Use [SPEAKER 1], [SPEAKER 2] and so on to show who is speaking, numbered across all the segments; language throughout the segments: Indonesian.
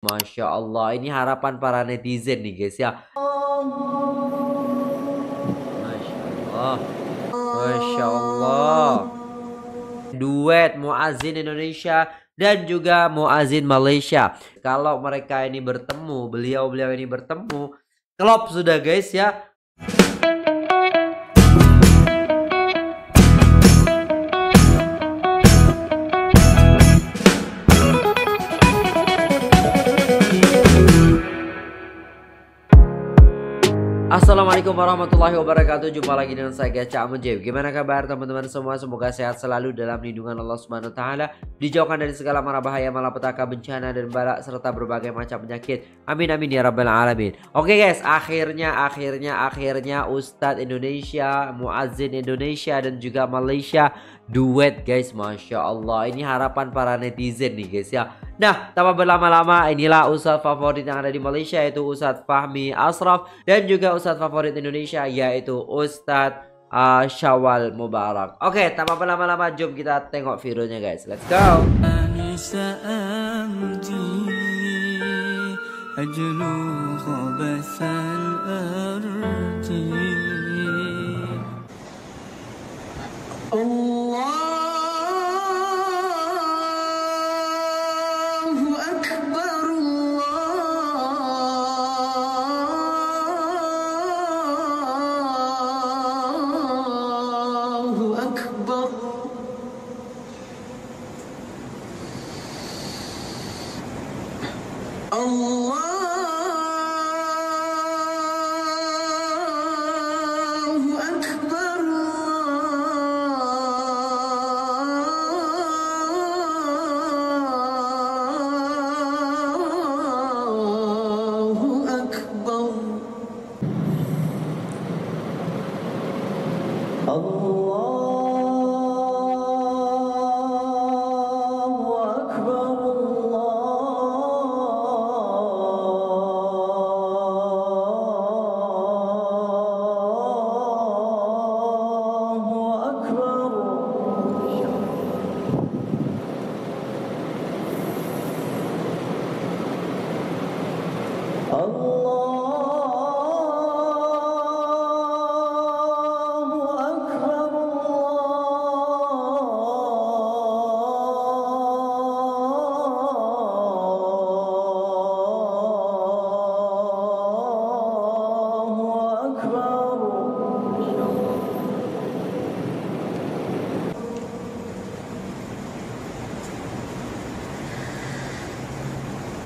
[SPEAKER 1] Masya Allah, ini harapan para netizen nih guys ya. Masya Allah. Masya Allah. Duet Muazin Indonesia dan juga Muazin Malaysia. Kalau mereka ini bertemu, beliau-beliau ini bertemu, klop sudah guys ya. Assalamualaikum warahmatullahi wabarakatuh. Jumpa lagi dengan saya Gacha Mujib Gimana kabar teman-teman semua? Semoga sehat selalu dalam lindungan Allah Subhanahu Taala. Dijauhkan dari segala mara bahaya Malapetaka bencana dan balak Serta berbagai macam penyakit. Amin amin ya rabbal alamin. Oke guys akhirnya akhirnya akhirnya Ustadz Indonesia Muazzin Indonesia dan juga Malaysia Duet guys Masya Allah Ini harapan para netizen nih guys ya Nah, tanpa berlama-lama, inilah ustadz favorit yang ada di Malaysia yaitu Ustadz Fahmi Asraf dan juga ustadz favorit Indonesia yaitu Ustadz uh, Syawal Mubarak. Oke, tanpa berlama-lama, jom kita tengok videonya guys. Let's go.
[SPEAKER 2] Allah! الله.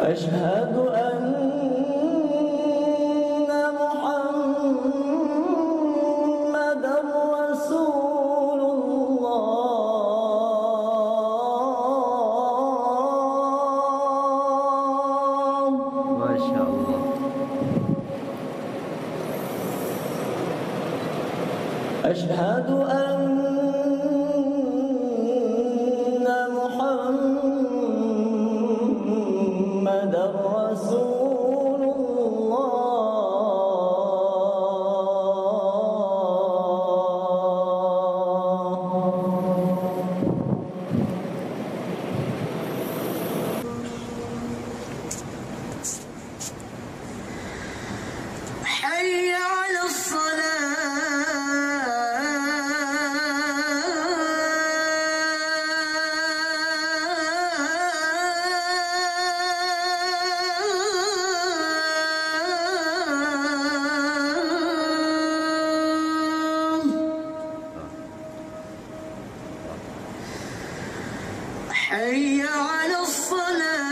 [SPEAKER 3] أشهد أن
[SPEAKER 2] حي على الصلاة.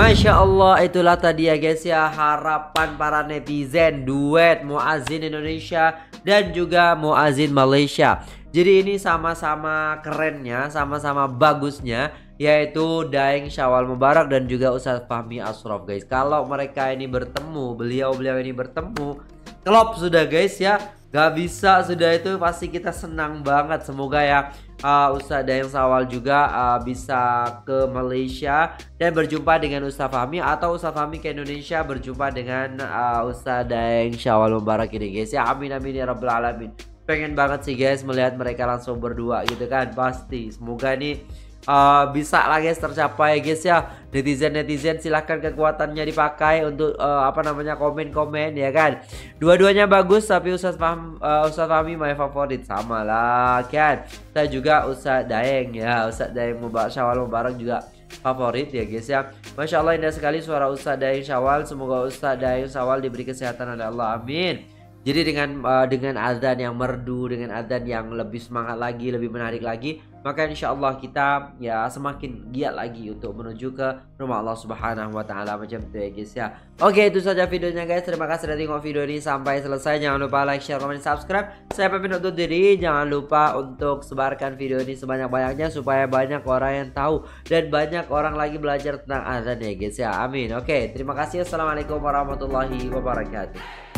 [SPEAKER 1] Masya Allah itulah tadi ya guys ya harapan para netizen duet Muazin Indonesia dan juga Muazin Malaysia. Jadi ini sama-sama kerennya, sama-sama bagusnya yaitu Daeng Syawal Mubarak dan juga Ustadz Fahmi Asraf guys. Kalau mereka ini bertemu, beliau-beliau ini bertemu, klop sudah guys ya. Gak bisa sudah itu pasti kita senang banget. Semoga ya uh, Ustadz Daeng Syawal juga uh, bisa ke Malaysia dan berjumpa dengan Ustadz Fahmi atau Ustadz Fahmi ke Indonesia berjumpa dengan uh, Ustadz Daeng Syawal Mubarak ini guys ya. Amin amin ya rabbal alamin. Pengen banget sih guys melihat mereka langsung berdua gitu kan pasti. Semoga nih uh, bisa lah guys tercapai guys ya. Netizen netizen silahkan kekuatannya dipakai untuk uh, apa namanya komen komen ya kan? Dua-duanya bagus tapi Ustadz Fahmi, uh, Ustadz Fahmi my favorit sama lah kan? Saya juga Ustadz Daeng ya. Ustadz Daeng Mubarak Syawal Mubarak juga favorit ya guys ya. Masya Allah indah sekali suara Ustadz Daeng Syawal. Semoga Ustadz Daeng Syawal diberi kesehatan oleh Allah. Amin jadi dengan uh, dengan azan yang merdu, dengan azan yang lebih semangat lagi, lebih menarik lagi, maka insya Allah kita ya semakin giat lagi untuk menuju ke rumah Allah Subhanahu Wa Taala macam itu ya guys ya. Oke itu saja videonya guys. Terima kasih sudah tengok video ini sampai selesai. Jangan lupa like, share, komen, subscribe. Saya pamit undur diri. Jangan lupa untuk sebarkan video ini sebanyak-banyaknya supaya banyak orang yang tahu dan banyak orang lagi belajar tentang azan ya guys ya. Amin. Oke terima kasih. Assalamualaikum warahmatullahi wabarakatuh.